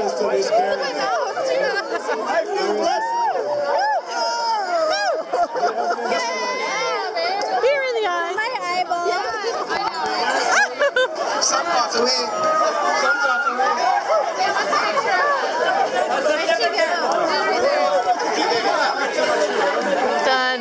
access to this. I feel blessed. Here in the eyes. My eyeball. Some thoughts are weak. Some thoughts. Done.